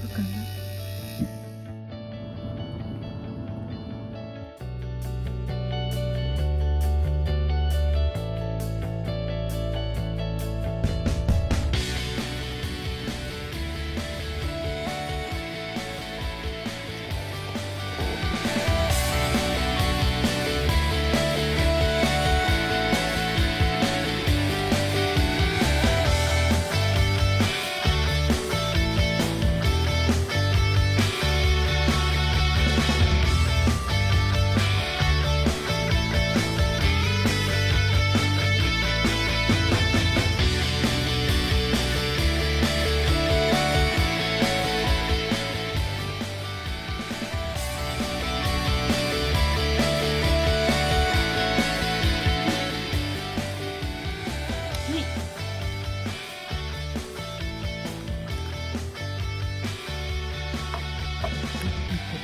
Tocando. ピッ!